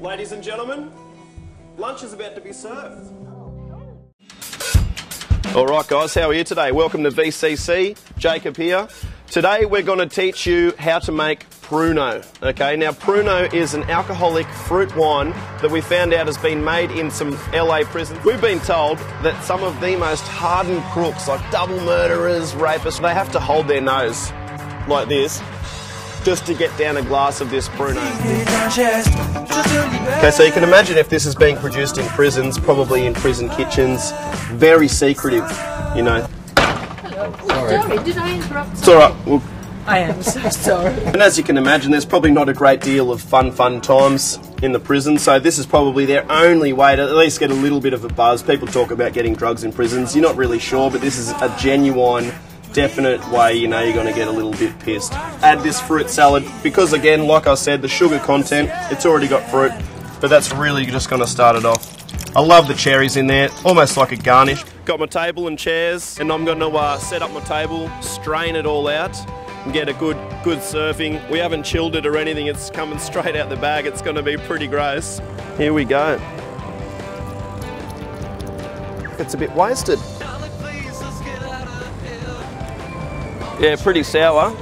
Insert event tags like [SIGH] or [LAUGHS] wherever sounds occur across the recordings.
Ladies and gentlemen, lunch is about to be served. All right, guys, how are you today? Welcome to VCC. Jacob here. Today we're going to teach you how to make Pruno. Okay, now Pruno is an alcoholic fruit wine that we found out has been made in some LA prisons. We've been told that some of the most hardened crooks, like double murderers, rapists, they have to hold their nose like this just to get down a glass of this Pruno. Okay, so you can imagine if this is being produced in prisons, probably in prison kitchens, very secretive, you know. Sorry, did I interrupt? It's alright. Well, I am so [LAUGHS] sorry. and as you can imagine, there's probably not a great deal of fun, fun times in the prison, so this is probably their only way to at least get a little bit of a buzz. People talk about getting drugs in prisons. You're not really sure, but this is a genuine definite way you know you're going to get a little bit pissed. Add this fruit salad because again, like I said, the sugar content, it's already got fruit, but that's really just going to start it off. I love the cherries in there, almost like a garnish. Got my table and chairs, and I'm going to uh, set up my table, strain it all out, and get a good good surfing. We haven't chilled it or anything, it's coming straight out the bag. It's going to be pretty gross. Here we go. It's a bit wasted. Yeah, pretty sour.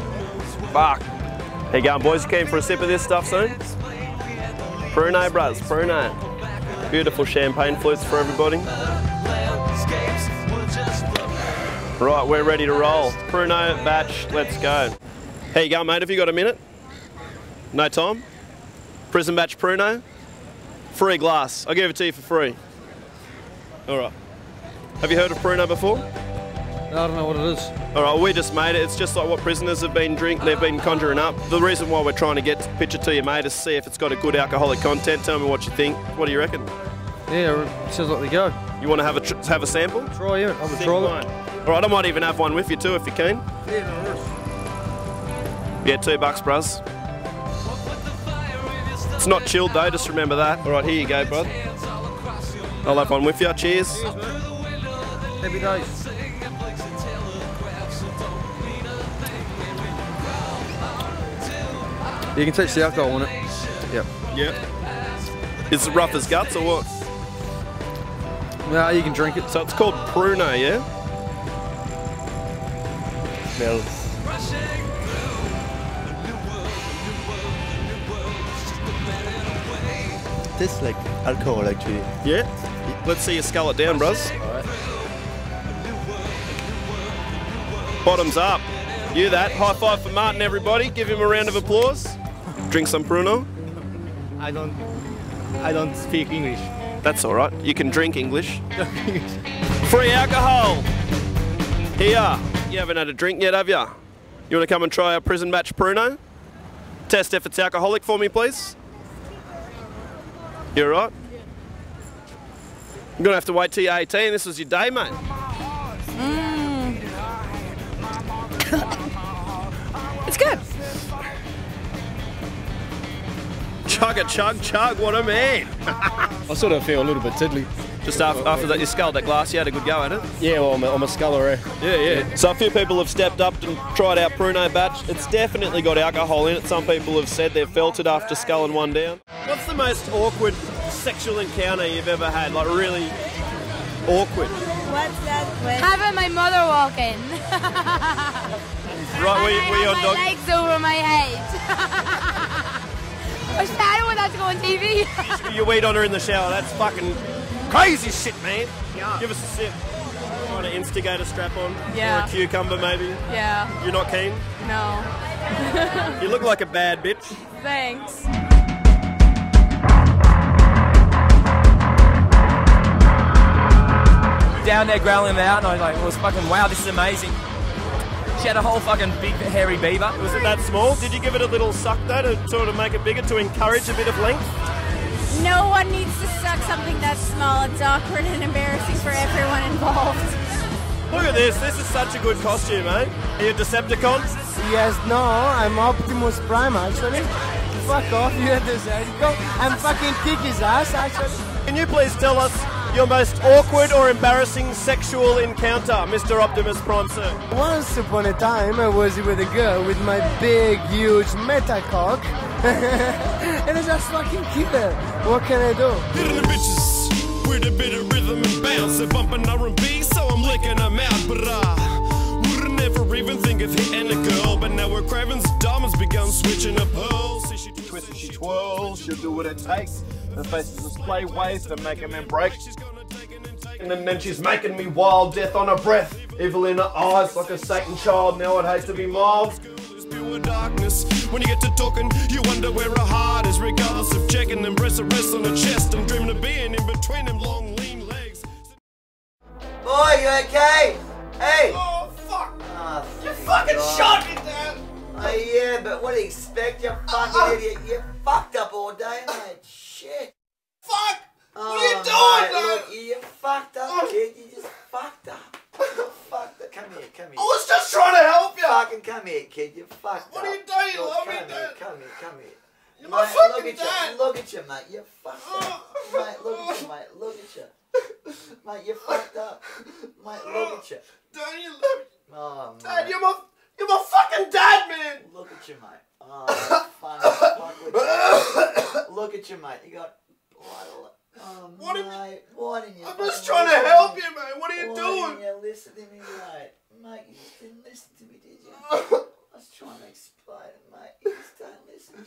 Fuck. How you going, boys? You keen for a sip of this stuff soon? Pruno, eh, bros, Pruno. Eh? Beautiful champagne flutes for everybody. Right, we're ready to roll. Pruno, eh, batch, let's go. How you going, mate? Have you got a minute? No time? Prison batch Pruno? Free glass. I'll give it to you for free. All right. Have you heard of Pruno before? I don't know what it is. All right, we just made it. It's just like what prisoners have been drink. They've been conjuring up. The reason why we're trying to get the picture to you, mate, is see if it's got a good alcoholic content. Tell me what you think. What do you reckon? Yeah, it sounds like we go. You want to have a tr- have a sample? Try it. Have a try. All right, I might even have one with you too if you're keen. Yeah, no. Yeah, two bucks, bros. It's not chilled though. Just remember that. All right, here you go, bro. I'll have one with you. Cheers. Happy days. You can taste the alcohol on it. Yep. Yep. Is it rough as guts or what? Yeah, you can drink it. So it's called Pruno, yeah? Smells. tastes like alcohol actually. Yeah. Let's see you scull it down, bros. Bottoms up. You that. High five for Martin, everybody. Give him a round of applause. Drink some Pruno. I don't I don't speak English. That's all right. You can drink English. [LAUGHS] Free alcohol. Here. You haven't had a drink yet, have you? You want to come and try our prison match Pruno? Test if it's alcoholic for me, please. You all right? You're going to have to wait till you're 18. This was your day, mate. Mm. [LAUGHS] It's good. Chug a chug chug, what a man. [LAUGHS] I sort of feel a little bit tiddly. Just after, after that, you sculled that glass, you had a good go at it. Yeah, well, I'm a, I'm a sculler, eh? Yeah, yeah. So a few people have stepped up and tried our Pruno batch. It's definitely got alcohol in it. Some people have said they've felt it after sculling one down. What's the most awkward sexual encounter you've ever had? Like really awkward. What's that question? Having my mother walk in. [LAUGHS] Right, were you, were you on my dog? legs over my head. [LAUGHS] I was sad when that's going TV. You weed on her in the shower. That's fucking crazy shit, man. Give us a sip. Trying to instigate a strap on. Yeah. Or a cucumber, maybe. Yeah, You're not keen? no. [LAUGHS] You look like a bad bitch. Thanks. down there growling out, and I was like, it was fucking wow, this is amazing. She had a whole fucking big hairy beaver. Was it that small? Did you give it a little suck though to sort of make it bigger to encourage a bit of length? No one needs to suck something that small. It's awkward and embarrassing for everyone involved. Look at this. This is such a good costume, eh? Are you a Decepticon? Yes, no, I'm Optimus Prime actually. Fuck off, you're a Decepticon. I'm fucking kick his ass actually. Can you please tell us Your most awkward or embarrassing sexual encounter, Mr. Optimus Prime, sir. Once upon a time, I was with a girl with my big, huge meta cock, [LAUGHS] and I just fucking killed her. What can I do? Hitting the bitches with a bit of rhythm and bounce. They're bumping R&B, so I'm licking them out. But I wouldn't never even think of hitting a girl. But now we're Craven's diamonds begun switching up pearls. See, she Twist and she twirls, she'll do what it takes. Her faces display ways to make a man break. And then, then she's making me wild, death on her breath. Evil in her eyes, like a Satan child. Now I'd hate to be mild. pure darkness. When you get to talking, you wonder where her heart is. Regardless of checking them breasts, are rest on her chest. I'm dreaming of being in between them long, lean legs. Boy, you okay? Hey! Oh, fuck! Oh, You fucking God. shot me, Dad! Oh, yeah, but what do you expect, you fucking uh-huh. idiot? You fucked up all day, mate. Shit. Fuck! Oh, What are you doing, man? Look, you fucked up, oh. kid. You just fucked up. [LAUGHS] Fucked up. Come here, come here. I was just trying to help you! Fucking come here, kid. You fucked What up. are you doing? Look, love me, come here, Dad. come here, come here. You're my fucking look at dad. You. Look at you, mate. You fucked up. mate, look at you, mate. Look at you. Mate, you fucked up. Mate, look at you. Dad, you me. Oh, Dad, mate. you're my, you're my fucking dad, man! Look at you, mate. Oh, fun. Fuck with you. [COUGHS] Look at you, mate. You got blood all Oh, What did you- mate. Why didn't you? I'm just trying to help you, man. What are you Why doing? didn't you listen to me, mate? Mate, you just didn't listen to me, did you? [LAUGHS] I was trying to explain it, mate. You just don't listen.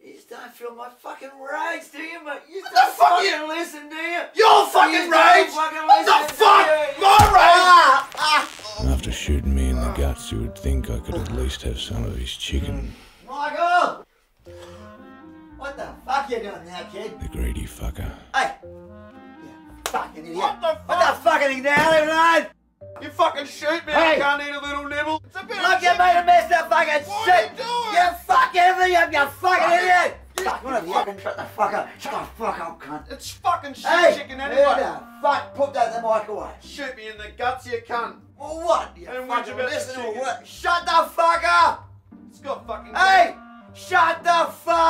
You just don't feel my fucking rage, do you, mate? You just the don't fuck fucking listen, do you? Your You fucking just don't rage! fucking What the fuck? you? My rage! Ah, ah. After shooting me in the guts, you would think I could at least have some of his chicken. You doing now, kid? The greedy fucker. Hey! You fucking idiot. What the What fuck? the fucking thing down, everyone? You fucking shoot me. Hey. I can't eat a little nibble. It's a bit Look, of you made a mess of fucking What shit! are you doing? You fuck everything up, you fucking Fuck it. idiot! Fuck, what a fucking shut the fuck up! Shut the fuck up, cunt! It's fucking shit Hey! chicken who anyway. the fuck put that in the microwave? Shoot me in the guts, you cunt. Well, what? You And what fucking about the listen to what? Shut the fuck up! It's got fucking. Hey! Shut the fuck up!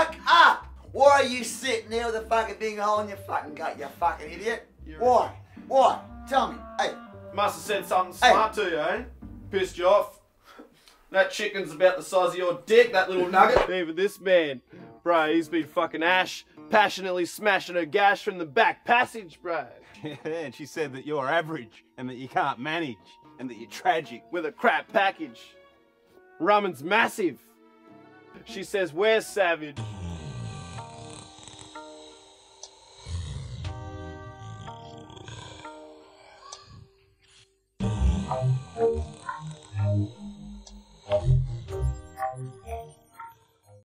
Why are you sitting there with a fucking big hole in your fucking gut, you fucking idiot? You're- Why? Why? Tell me. Hey, Must have said something Hey. smart to you, eh? Pissed you off. That chicken's about the size of your dick, that little nugget. [LAUGHS] Even this man, bro, he's been fucking ash, passionately smashing a gash from the back passage, bro. [LAUGHS] and she said that you're average and that you can't manage and that you're tragic. With a crap package. Rumman's massive. She says, Where's Savage? Música